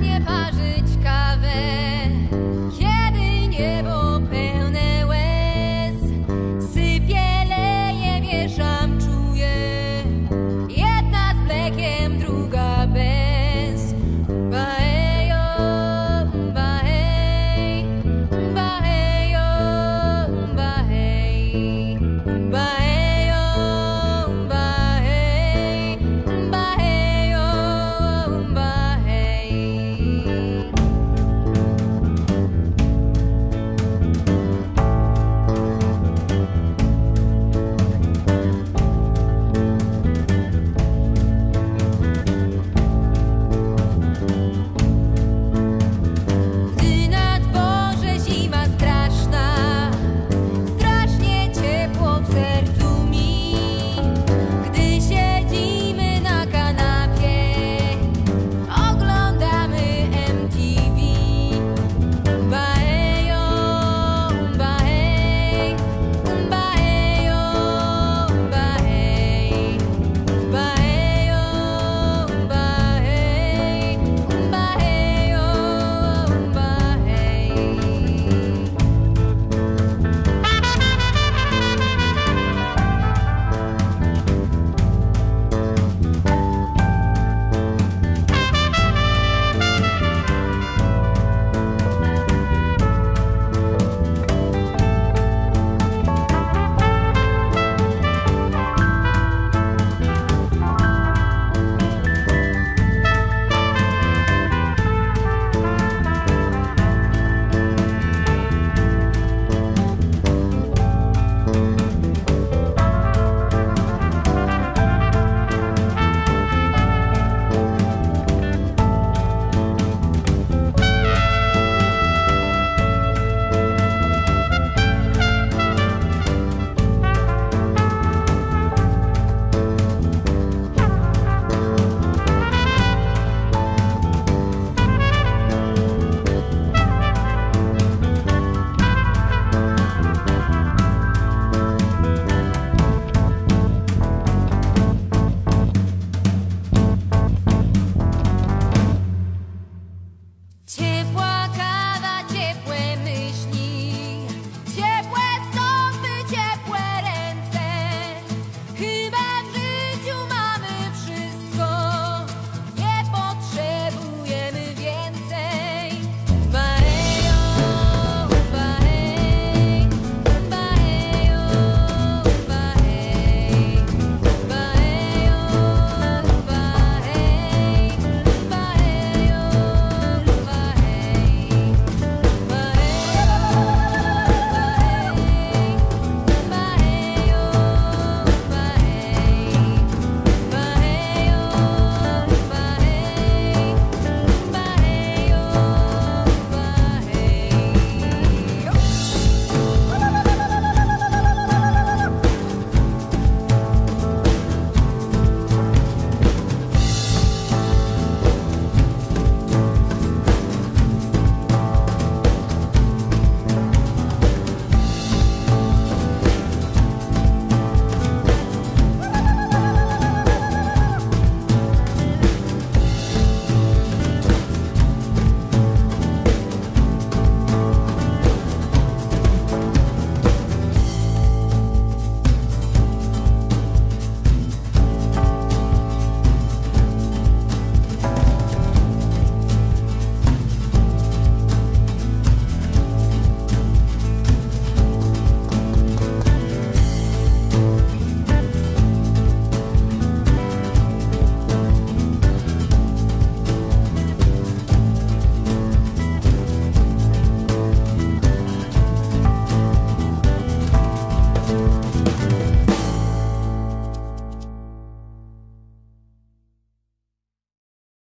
nie parzyć kawę.